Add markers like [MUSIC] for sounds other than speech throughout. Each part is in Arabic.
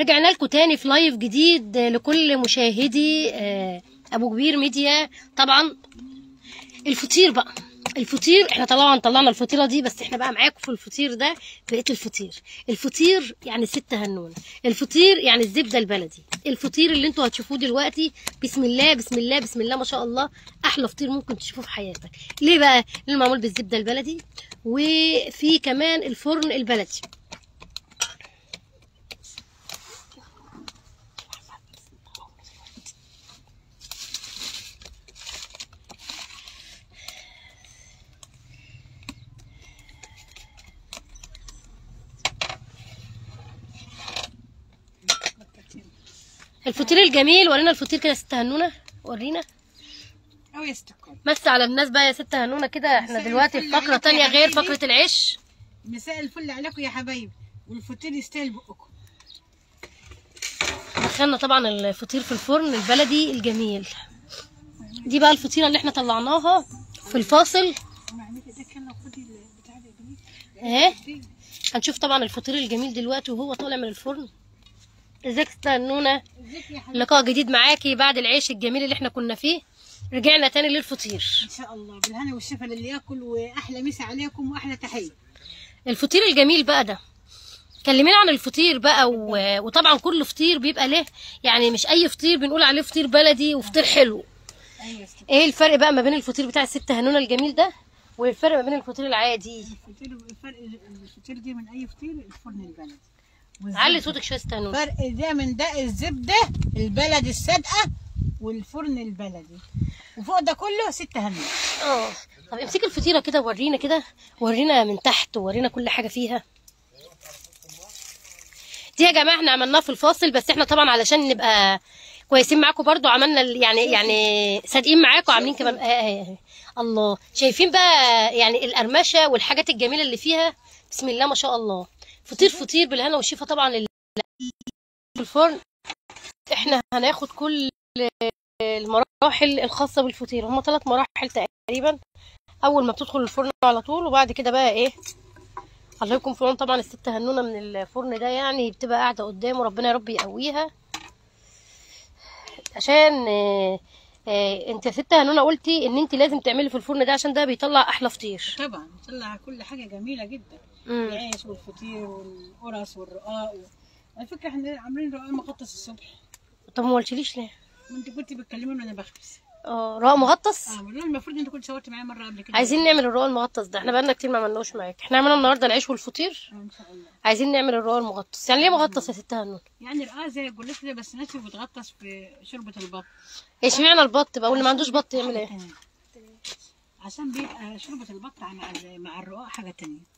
رجعنا لكم تاني في live جديد لكل مشاهدي آه، أبو كبير ميديا. طبعا الفطير بقى. الفطير إحنا طبعا طلعنا الفطيرة دي بس إحنا بقى معاكم في الفطير ده بقية الفطير. الفطير يعني الست هنونه الفطير يعني الزبدة البلدي. الفطير اللي أنتوا هتشوفوه دلوقتي بسم الله بسم الله بسم الله ما شاء الله أحلى فطير ممكن تشوفوه في حياتك. ليه بقى؟ لأنه معمول بالزبدة البلدي؟ وفي كمان الفرن البلدي. الفطير الجميل ورينا الفطير كده يا ست هنونة. ورينا. أو يستقل مس على الناس بقى يا ست هنونة كده إحنا دلوقتي في فقرة يا غير. فقرة العيش. مساء الفل عليكم يا حبايبي. والفطير يستاهل بقكم. دخلنا طبعا الفطير في الفرن البلدي الجميل. دي بقى الفطيرة اللي إحنا طلعناها في الفاصل. اهي هنشوف طبعا الفطير الجميل دلوقتي وهو طالع من الفرن. ازيك حبيبي لقاء جديد معاكي بعد العيش الجميل اللي إحنا كنا فيه. رجعنا تاني للفطير. إن شاء الله بالهنا والشفا للي ياكل وأحلى مسا عليكم وأحلى تحية. الفطير الجميل بقى ده. كلمينا عن الفطير بقى و... وطبعا كل فطير بيبقى له يعني مش أي فطير بنقول عليه فطير بلدي وفطير حلو. أيوه. إيه الفرق بقى ما بين الفطير بتاع الست هنونة الجميل ده والفرق ما بين الفطير العادي؟ الفطير الفرق الفطير دي من أي فطير؟ الفرن البلدي. علي صوتك شوية يا ست هنونه الفرق ده من ده الزبدة البلدي الصادقه والفرن البلدي. وفوق ده كله ست هنيه آه. طب امسكي الفطيرة كده ورينا كده. ورينا من تحت وورينا كل حاجة فيها. دي يا جماعة إحنا عملناها في الفاصل بس إحنا طبعا علشان نبقى كويسين معاكم برضو عملنا يعني يعني صادقين معاكم عاملين كمان آه آه آه. الله. شايفين بقى يعني القرمشة والحاجات الجميلة اللي فيها. بسم الله ما شاء الله. فطير فطير بالهنا والشفا طبعا في الفرن. إحنا هناخد كل المراحل الخاصة بالفطير. هم ثلاث مراحل تقريبا. أول ما بتدخل الفرن على طول وبعد كده بقى إيه؟ الله يكون في عون طبعا الست هنونة من الفرن ده يعني بتبقى قاعدة قدامه ربنا يا رب يقويها. عشان آه، آه، أنت يا ست هنونة قلتي إن أنت لازم تعملي في الفرن ده عشان ده بيطلع أحلى فطير. طبعا طلع كل حاجة جميلة جدا. العيش والفطير والقرص والرقاق و... على فكرة إحنا عاملين رقاق مغطس الصبح. طب ما قلتليش ليه؟ ما انت كنت بتكلموني وأنا بخبز. آه رق مغطس؟ آه والله المفروض انت كنت صورت معايا مرة قبل كده. عايزين نعمل الرق المغطس ده. إحنا بقالنا كتير ما عملناش معاك. إحنا عملنا النهارده العيش والفطير. آه إن شاء الله. عايزين نعمل الرق المغطس. يعني ليه مغطس يا ست هنونه يعني رقاق زي الجلاش كده بس ناشف بتغطس في شوربة البط. إيش معنى البط؟ بقى واللي ما عندوش بط يعمل إيه. عشان بيبقى شوربة البط مع مع الرقاق حاجة تانية.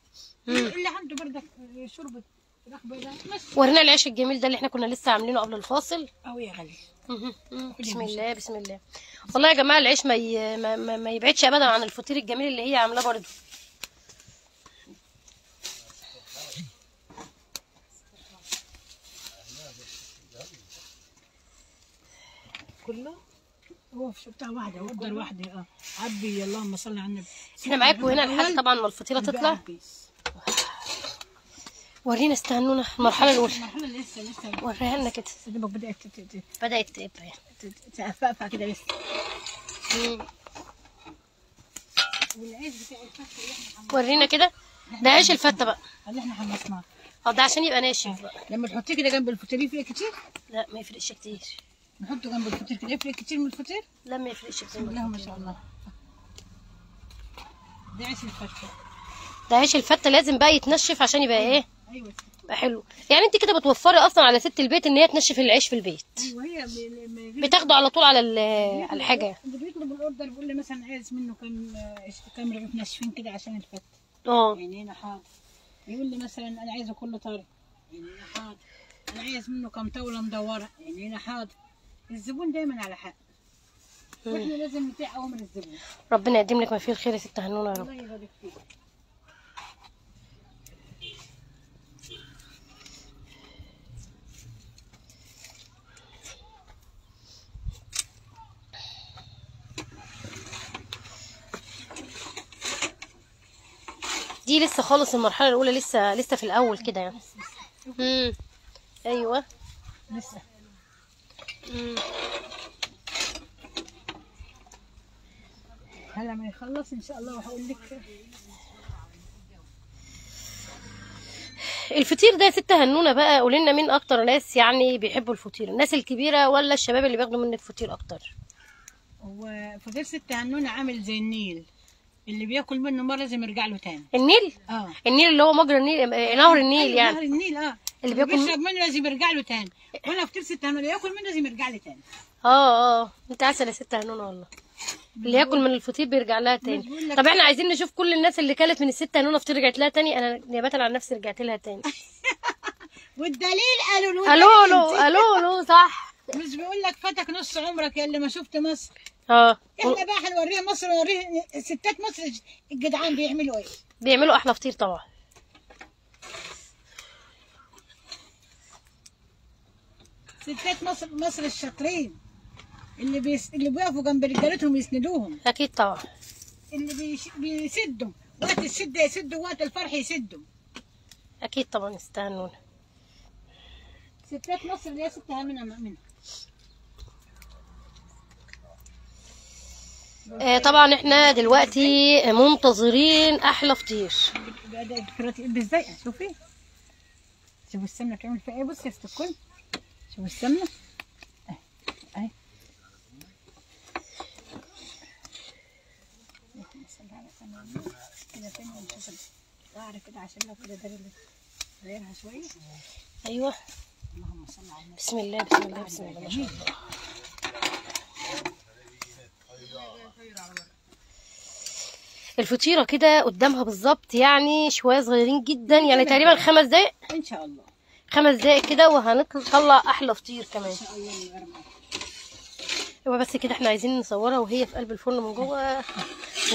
اللي عنده بردك شوربة ورينا العيش الجميل ده اللي إحنا كنا لسه عاملينه قبل الفاصل. أو يا غالي. بسم الله بسم الله. والله يا جماعة العيش ما ي... ما, ما, ما يبعدش ابدا عن الفطير الجميل اللي هي عاملاه برضه. كله؟ هو في بتاع واحدة وقدر واحدة. آه. عبي اللهم صل على النبي. إحنا معاكم هنا لحد طبعا ما الفطيره تطلع. ورينا استهنونا المرحلة الأولى. المرحلة لسه لسه وريها لنا كده. بدأت بدأت تبقى. ت- تفقفق كده لسه. والعيش بتاع الفتة اللي إحنا ورينا كده. ده عيش الفتة بقى. اللي إحنا حمصناه آه ده عشان يبقى ناشف بقى. لما تحطيه كده جنب الفطير يفرق كتير؟ لا ما يفرقش كتير. نحطه جنب الفطير كده. يفرق كتير من الفطير؟ لا ما يفرقش كتير. بسم الله ما شاء الله. ده عيش الفتة. ده عيش الفتة لازم بقى يتنشف عشان يبقى إيه؟ أيوه حلو. يعني انت كده بتوفري أصلا على ست البيت إن هي تنشف العيش في البيت. أيوه هي بتاخده على طول على على الحاجة. اللي بيطلب الأوردر بيقول لي مثلا عايز منه كم كم رغيف ناشفين كده عشان الفتة. آه. يعني هنا حاضر. يقول لي مثلا أنا عايزه كله طري. يعني هنا حاضر. أنا عايز منه كم طاولة مدورة. يعني هنا حاضر. الزبون دايما على حق. وإحنا لازم نطيع اوامر الزبون. ربنا يقدم لك ما فيه الخير يا ست هنونة يا رب. الله يبارك فيك. دي لسه خالص المرحلة الأولى لسه لسه في الأول كده يعني. امم أيوه. لسه. مم. هلا ما يخلص إن شاء الله وهقول لك. الفطير ده يا ست هنونة بقى قولي لنا مين أكتر ناس يعني بيحبوا الفطير؟ الناس الكبيرة ولا الشباب اللي بياخدوا منك فطير أكتر؟ هو فطير ست هنونة عامل زي النيل. اللي بياكل منه مرة لازم يرجع له تاني. النيل؟ آه. النيل اللي هو مجرى النيل آه، نهر النيل أيوة، يعني. نهر النيل آه. اللي اللي بياكل- بيشرب منه لازم يرجع له تاني. وأنا فطير ست هنونه ياكل منه لازم يرجع لي تاني. آه آه. أنت عسل يا ست هنونه والله. اللي ياكل من الفطير بيرجع لها تاني. طب إحنا عايزين نشوف كل الناس اللي كلت من الست هنونه فطير رجعت لها تاني؟ أنا نيابه عن نفسي رجعت لها تاني. [LAUGHS] والدليل قالوا له ألو والدليل ألو ألو ألو صح. [LAUGHS] مش بيقول لك فاتك نص عمرك يا اللي ما شفت مصر. آه إحنا بقى هنوريه مصر ونوريه ستات مصر الجدعان بيعملوا إيه. بيعملوا أحلى فطير طبعا. ستات مصر مصر الشاطرين. اللي بيس... اللي بيقفوا جنب رجالتهم يسندوهم. أكيد طبعا. اللي بيش... بيسدوا وقت الشده يسدوا وقت الفرح يسدوا أكيد طبعا استنونا. ستات مصر اللي هي ستها منها منها آه طبعا إحنا دلوقتي منتظرين أحلى فطير شوفي شوفي السمنه بتعمل فيها إيه بصي يا ست شوفي السمنه اهي. كده عشان لو كده غيرها شوية أيوه بسم الله بسم الله بسم الله ما شاء الله الفطيرة كده قدامها بالظبط يعني شوية صغيرين جدا يعني تقريبا خمس دقايق. إن شاء الله. خمس دقايق كده وهنطلع أحلى فطير كمان. إن شاء الله هو بس كده إحنا عايزين نصورها وهي في قلب الفرن من جوه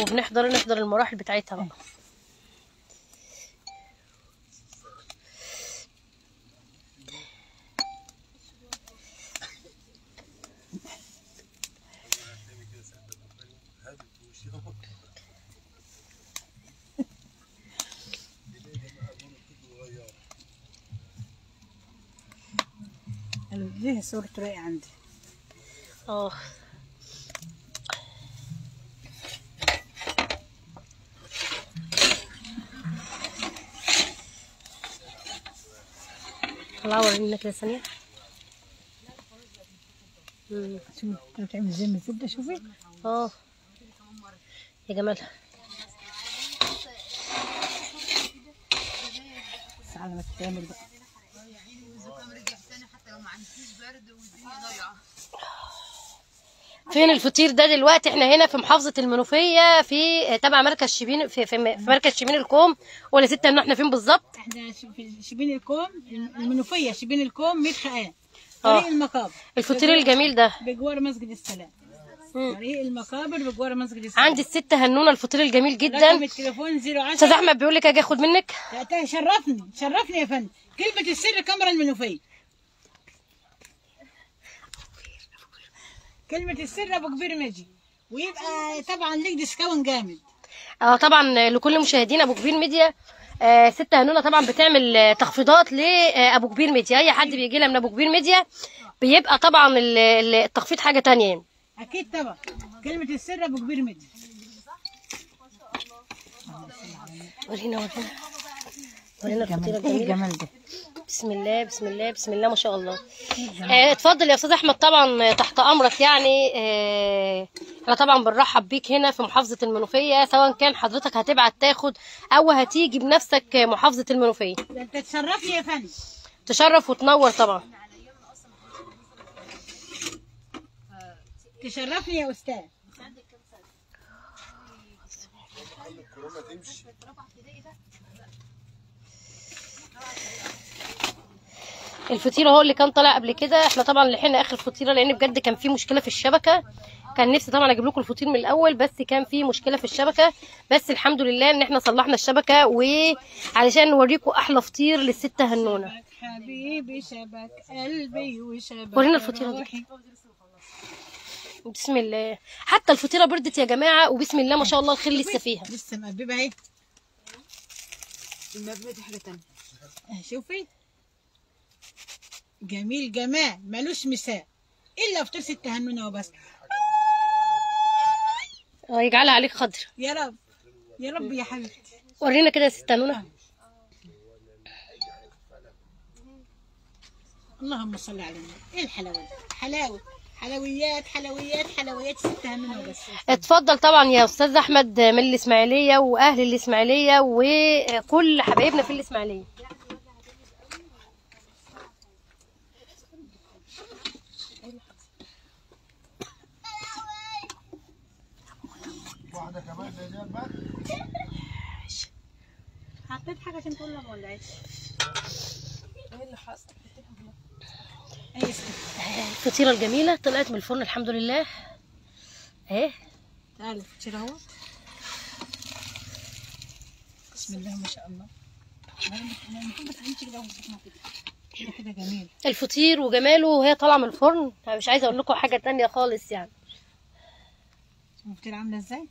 وبنحضر نحضر المراحل بتاعتها بقى قالوا ليه صورته رايقه عندي؟ آه طلع ورينا كده ثانية. شوفي بتعمل زي ما الزبده شوفي. آه. يا جمالها بس على ما تتعمل بقى. فين الفطير ده دلوقتي؟ إحنا هنا في محافظة المنوفية في تبع مركز شبين في, في, في مركز شبين الكوم. ولا ستة ان إحنا فين بالظبط؟ إحنا في شبين الكوم المنوفية شبين الكوم ميت خان آه. طريق المقابر. الفطير الجميل ده. بجوار مسجد السلام. طريق المقابر بجوار مسجد السلام. عندي الست هنونة الفطير الجميل رقم جدا. التليفون 010 أستاذ أحمد بيقول لك أجي آخد منك. شرفني شرفني يا فندم. كلمة السر كاميرا المنوفية. كلمة السر أبو كبير ميديا. ويبقى طبعا ليك discount جامد. آه طبعا لكل مشاهدين أبو كبير ميديا آه ست هنونة طبعا بتعمل آه، تخفيضات لابو كبير ميديا. أي حد بيجي لها من أبو كبير ميديا بيبقى طبعا ال- ال- التخفيض حاجة تانية يعني. أكيد طبعا. كلمة السر أبو كبير مجي ورينا ورينا. ورينا الفطيره الجميلة. الجمال ده بسم الله بسم الله بسم الله ما شاء الله. آه، اتفضل يا أستاذ أحمد طبعا تحت أمرك يعني آه، إحنا طبعا بنرحب بيك هنا في محافظة المنوفية سواء كان حضرتك هتبعت تاخد أو هتيجي بنفسك محافظة المنوفية. ده أنت تشرفني يا فندم. تشرف وتنور طبعا. تشرفني يا أستاذ. الفطيرة هو اللي كان طالع قبل كده. إحنا طبعا لحقنا آخر فطيرة لأن بجد كان في مشكلة في الشبكة. كان نفسي طبعا أجيب لكم الفطير من الأول بس كان في مشكلة في الشبكة. بس الحمد لله إن إحنا صلحنا الشبكة وعلشان نوريكم أحلى فطير للستة هنونة. شبك حبيبي شبك قلبي وشبك ورينا الفطيرة دي. بسم الله. حتى الفطيرة بردت يا جماعة وبسم الله ما شاء الله الخير لسه فيها. لسه مقببة أهي. دي حاجة تانية. آه، شوفي. جميل جمال ملوش مثال. إلا فطير ست هنونة وبس. آه يجعلها عليك خضر. يا رب يا رب يا حبيبتي. ورينا كده يا ست نونه اللهم صل على النبي. إيه الحلاوة دي؟ حلاوة. حلويات حلويات حلويات ست هنونة وبس. اتفضل طبعا يا أستاذ أحمد من الإسماعيلية وأهل الإسماعيلية وكل حبايبنا في الإسماعيلية. حطيت حاجة عشان تقول ولا إيه إيه اللي حصل الفطيره الجميله طلعت من الفرن الحمد لله اهي تعالوا الفطير اهو بسم الله ما شاء الله الفطير وجماله وهي طالعة من الفرن أنا مش عايزة أقول لكم حاجة تانية خالص يعني. الفطير عاملة إزاي؟